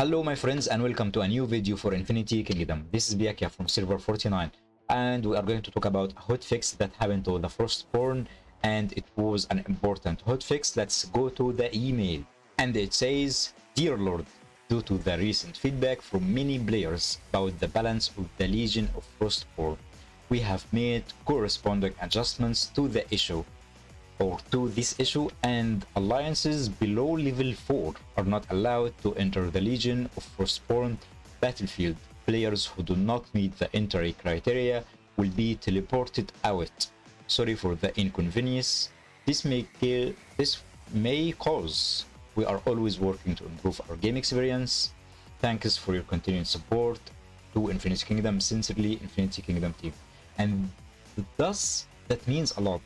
Hello my friends and welcome to a new video for Infinity Kingdom. This is Pyakia from Silver 49 and we are going to talk about a hotfix that happened to the Frostborn and it was an important hotfix. Let's go to the email and it says Dear Lord, due to the recent feedback from many players about the balance of the Legion of Frostborn, we have made corresponding adjustments to the issue or to this issue and alliances below level 4 are not allowed to enter the Legion of Frostborn battlefield. Players who do not meet the entry criteria will be teleported out. Sorry for the inconvenience. This may kill, this may cause. We are always working to improve our game experience. Thanks for your continued support to Infinity Kingdom. Sincerely, Infinity Kingdom team. And thus, that means a lot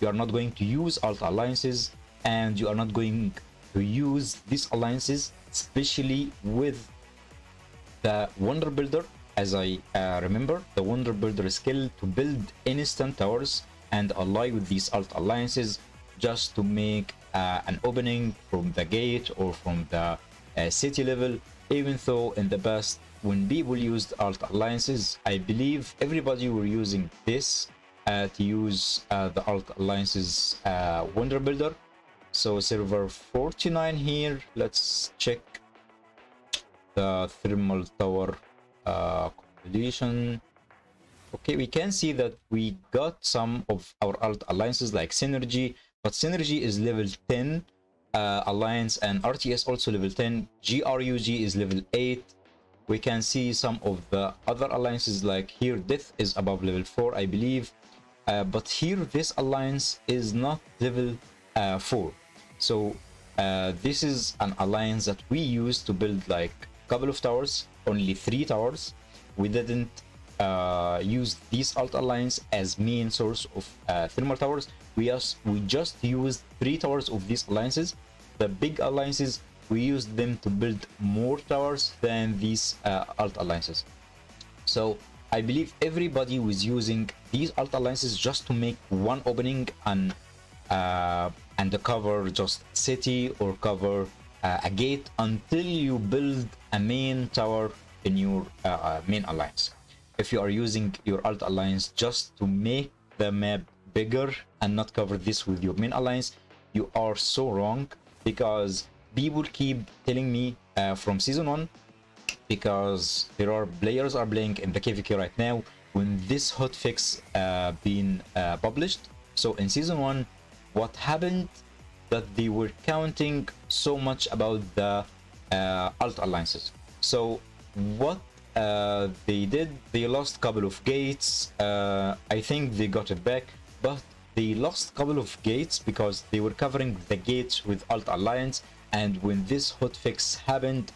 you are not going to use alt alliances and you are not going to use these alliances especially with the wonder builder as i uh, remember the wonder builder skill to build instant towers and ally with these alt alliances just to make uh, an opening from the gate or from the uh, city level. Even though in the past when people used alt alliances i believe everybody were using this to use uh, the alt alliances uh, wonder builder. So server 49 here. Let's check the thermal tower uh, completion okay we can see that we got some of our alt alliances like synergy but synergy is level 10 uh, alliance and rts also level 10 grug is level 8 we can see some of the other alliances like here death is above level 4 i believe. Uh, but here this alliance is not level uh, 4 so uh, this is an alliance that we used to build like a couple of towers only three towers. We didn't uh, use this alt alliance as main source of uh, thermal towers. We just we just used three towers of these alliances. The big alliances we used them to build more towers than these uh, alt alliances so I believe everybody was using these alt alliances just to make one opening and uh, and cover just city or cover uh, a gate until you build a main tower in your uh, main alliance. If you are using your alt alliance just to make the map bigger and not cover this with your main alliance, you are so wrong because people keep telling me uh, from season one because there are players are playing in the KVK right now when this hotfix uh, been uh, published. So in season one, what happened that they were counting so much about the uh, alt alliances. So what uh, they did, they lost couple of gates. Uh, I think they got it back, but they lost couple of gates because they were covering the gates with alt alliance. And when this hotfix happened,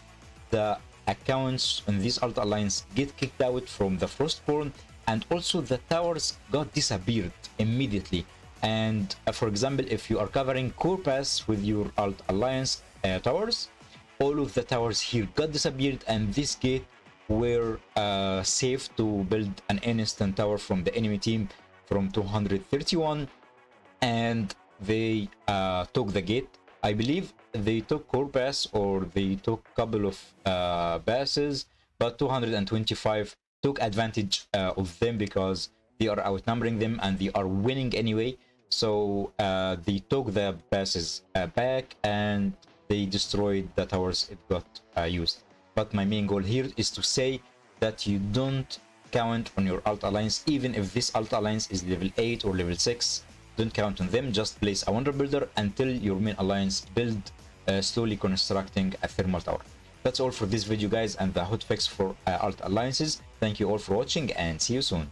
the accounts in this alt alliance get kicked out from the frostborn and also the towers got disappeared immediately and uh, for example if you are covering core pass with your alt alliance uh, towers all of the towers here got disappeared and this gate were uh, safe to build an instant tower from the enemy team from 231 and they uh, took the gate I believe they took core pass or they took couple of uh, passes, but 225 took advantage uh, of them because they are outnumbering them and they are winning anyway. So uh, they took the passes uh, back and they destroyed the towers it got uh, used. But my main goal here is to say that you don't count on your alt alliance even if this alt alliance is level 8 or level 6 don't count on them. Just place a wonder builder until your main alliance build uh, slowly constructing a thermal tower. That's all for this video guys and the hotfix for uh, alt alliances. Thank you all for watching and see you soon